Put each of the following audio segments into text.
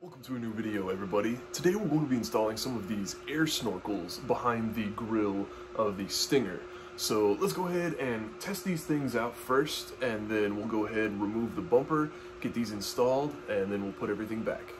Welcome to a new video everybody. Today we're going to be installing some of these air snorkels behind the grill of the Stinger. So let's go ahead and test these things out first and then we'll go ahead and remove the bumper, get these installed, and then we'll put everything back.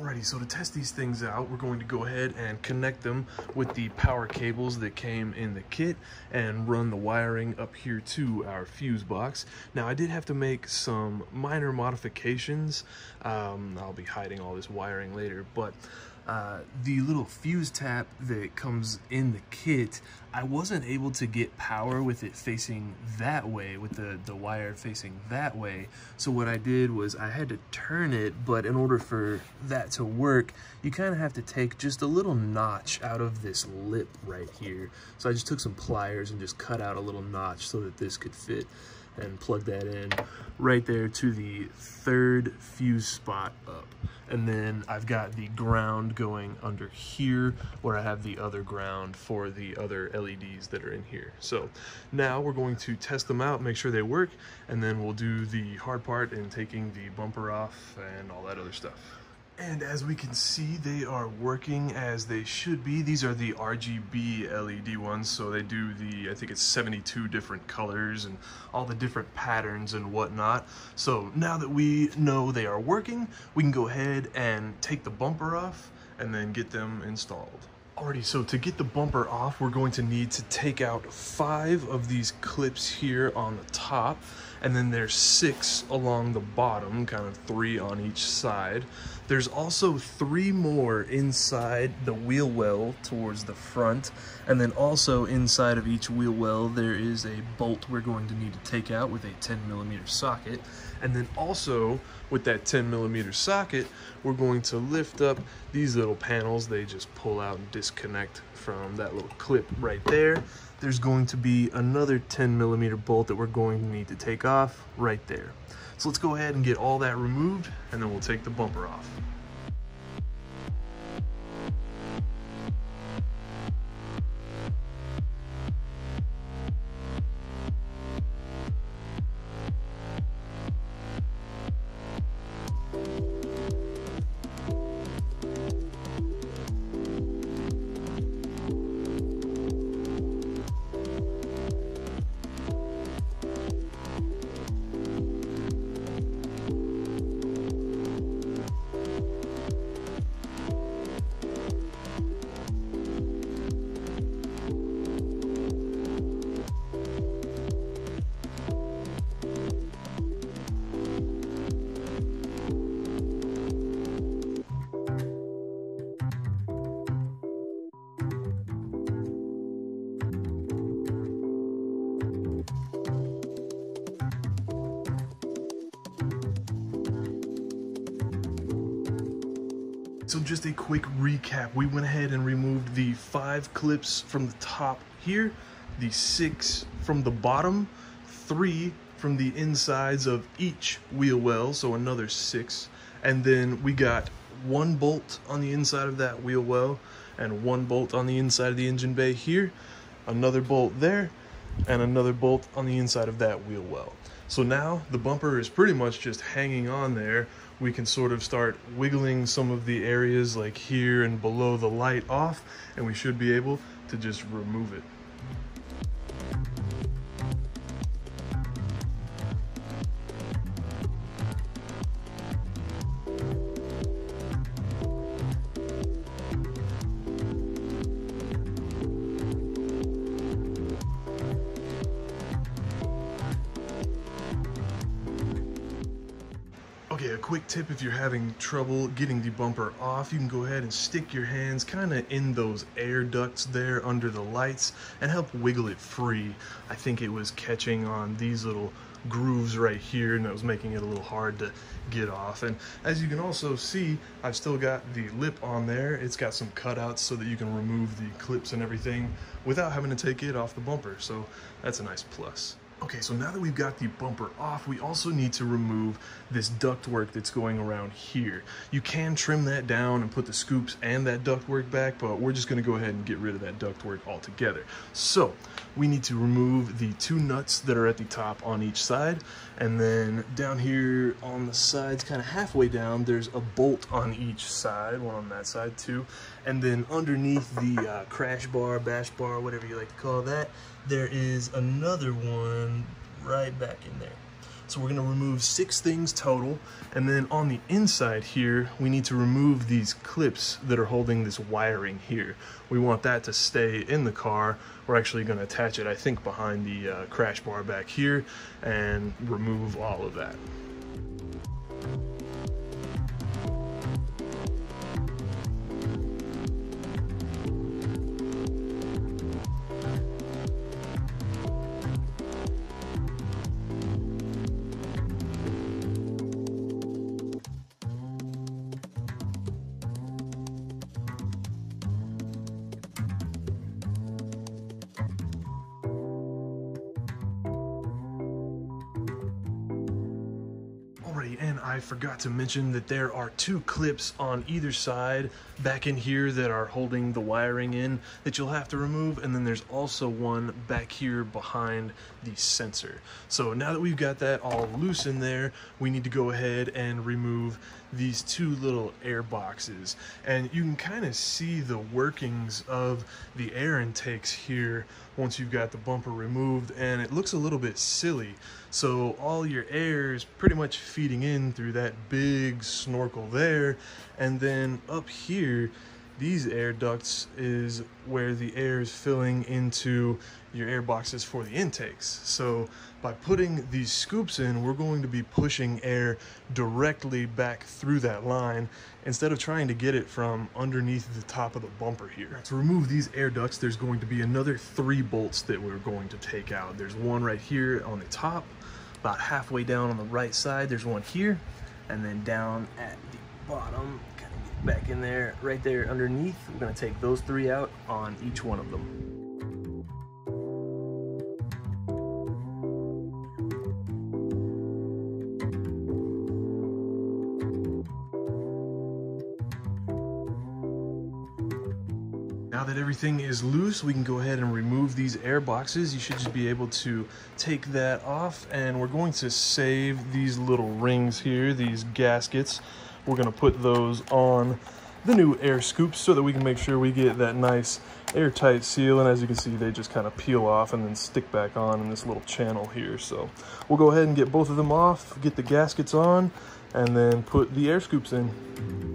Alrighty, so to test these things out, we're going to go ahead and connect them with the power cables that came in the kit and run the wiring up here to our fuse box. Now, I did have to make some minor modifications. Um, I'll be hiding all this wiring later, but uh, the little fuse tap that comes in the kit, I wasn't able to get power with it facing that way, with the, the wire facing that way. So what I did was I had to turn it, but in order for that to work, you kind of have to take just a little notch out of this lip right here. So I just took some pliers and just cut out a little notch so that this could fit and plug that in right there to the third fuse spot up. And then I've got the ground going under here where I have the other ground for the other LEDs that are in here. So now we're going to test them out, make sure they work, and then we'll do the hard part in taking the bumper off and all that other stuff. And as we can see, they are working as they should be. These are the RGB LED ones, so they do the, I think it's 72 different colors and all the different patterns and whatnot. So now that we know they are working, we can go ahead and take the bumper off and then get them installed. Alrighty, so to get the bumper off, we're going to need to take out five of these clips here on the top, and then there's six along the bottom, kind of three on each side. There's also three more inside the wheel well towards the front, and then also inside of each wheel well there is a bolt we're going to need to take out with a 10 millimeter socket. And then also with that 10 millimeter socket, we're going to lift up these little panels. They just pull out and disconnect from that little clip right there. There's going to be another 10 millimeter bolt that we're going to need to take off right there. So let's go ahead and get all that removed and then we'll take the bumper off. So just a quick recap. We went ahead and removed the five clips from the top here, the six from the bottom, three from the insides of each wheel well, so another six. And then we got one bolt on the inside of that wheel well and one bolt on the inside of the engine bay here, another bolt there, and another bolt on the inside of that wheel well. So now the bumper is pretty much just hanging on there we can sort of start wiggling some of the areas like here and below the light off and we should be able to just remove it. Quick tip if you're having trouble getting the bumper off, you can go ahead and stick your hands kind of in those air ducts there under the lights and help wiggle it free. I think it was catching on these little grooves right here and that was making it a little hard to get off. And as you can also see, I've still got the lip on there. It's got some cutouts so that you can remove the clips and everything without having to take it off the bumper. So that's a nice plus. Okay, so now that we've got the bumper off, we also need to remove this ductwork that's going around here. You can trim that down and put the scoops and that ductwork back, but we're just gonna go ahead and get rid of that ductwork altogether. So we need to remove the two nuts that are at the top on each side, and then down here on the sides, kind of halfway down, there's a bolt on each side, one on that side too, and then underneath the uh, crash bar, bash bar, whatever you like to call that, there is another one right back in there. So we're gonna remove six things total. And then on the inside here, we need to remove these clips that are holding this wiring here. We want that to stay in the car. We're actually gonna attach it, I think, behind the uh, crash bar back here and remove all of that. I forgot to mention that there are two clips on either side back in here that are holding the wiring in that you'll have to remove and then there's also one back here behind the sensor. So now that we've got that all loose in there, we need to go ahead and remove these two little air boxes and you can kind of see the workings of the air intakes here once you've got the bumper removed and it looks a little bit silly. So all your air is pretty much feeding in through that big snorkel there. And then up here these air ducts is where the air is filling into your air boxes for the intakes. So by putting these scoops in, we're going to be pushing air directly back through that line instead of trying to get it from underneath the top of the bumper here. To remove these air ducts, there's going to be another three bolts that we're going to take out. There's one right here on the top, about halfway down on the right side, there's one here, and then down at the bottom back in there, right there underneath. We're gonna take those three out on each one of them. Now that everything is loose, we can go ahead and remove these air boxes. You should just be able to take that off and we're going to save these little rings here, these gaskets. We're gonna put those on the new air scoops so that we can make sure we get that nice airtight seal. And as you can see they just kind of peel off and then stick back on in this little channel here. So we'll go ahead and get both of them off get the gaskets on and then put the air scoops in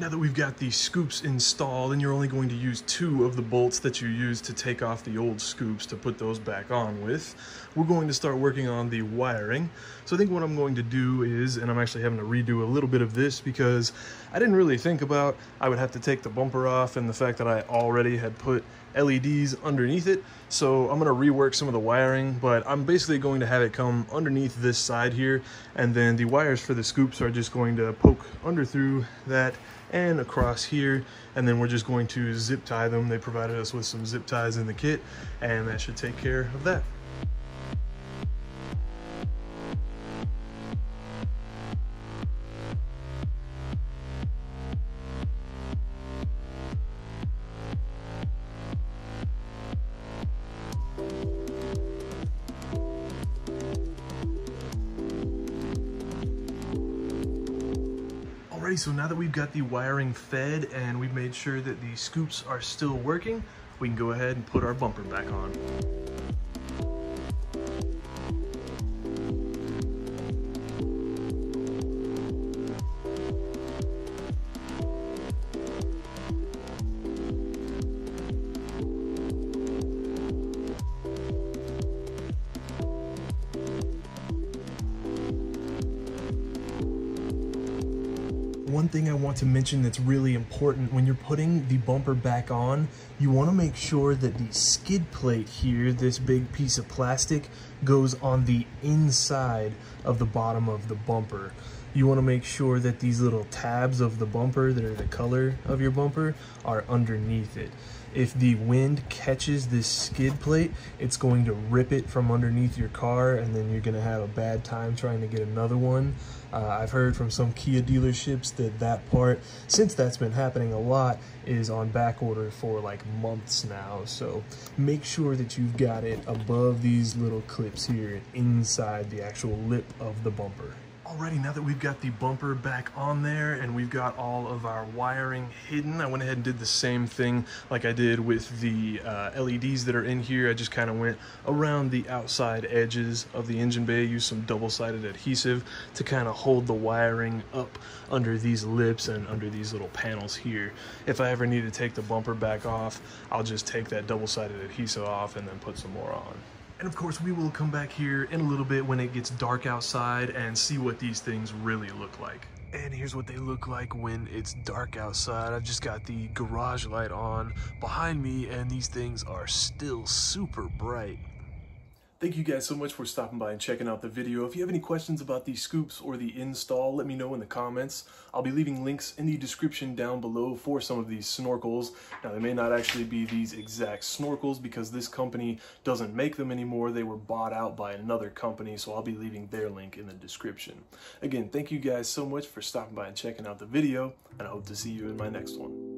Now that we've got the scoops installed and you're only going to use two of the bolts that you used to take off the old scoops to put those back on with, we're going to start working on the wiring. So I think what I'm going to do is, and I'm actually having to redo a little bit of this because I didn't really think about I would have to take the bumper off and the fact that I already had put LEDs underneath it. So I'm gonna rework some of the wiring, but I'm basically going to have it come underneath this side here, and then the wires for the scoops are just going to poke under through that and across here and then we're just going to zip tie them. They provided us with some zip ties in the kit and that should take care of that Alrighty, so now that we've got the wiring fed and we've made sure that the scoops are still working, we can go ahead and put our bumper back on. Thing I want to mention that's really important when you're putting the bumper back on, you want to make sure that the skid plate here, this big piece of plastic, goes on the inside of the bottom of the bumper. You want to make sure that these little tabs of the bumper that are the color of your bumper are underneath it if the wind catches this skid plate, it's going to rip it from underneath your car and then you're going to have a bad time trying to get another one. Uh, I've heard from some Kia dealerships that that part, since that's been happening a lot, is on back order for like months now. So make sure that you've got it above these little clips here inside the actual lip of the bumper. Alrighty, now that we've got the bumper back on there and we've got all of our wiring hidden, I went ahead and did the same thing like I did with the uh, LEDs that are in here. I just kind of went around the outside edges of the engine bay, used some double-sided adhesive to kind of hold the wiring up under these lips and under these little panels here. If I ever need to take the bumper back off, I'll just take that double-sided adhesive off and then put some more on. And of course, we will come back here in a little bit when it gets dark outside and see what these things really look like. And here's what they look like when it's dark outside. I've just got the garage light on behind me and these things are still super bright. Thank you guys so much for stopping by and checking out the video. If you have any questions about these scoops or the install, let me know in the comments. I'll be leaving links in the description down below for some of these snorkels. Now, they may not actually be these exact snorkels because this company doesn't make them anymore. They were bought out by another company, so I'll be leaving their link in the description. Again, thank you guys so much for stopping by and checking out the video, and I hope to see you in my next one.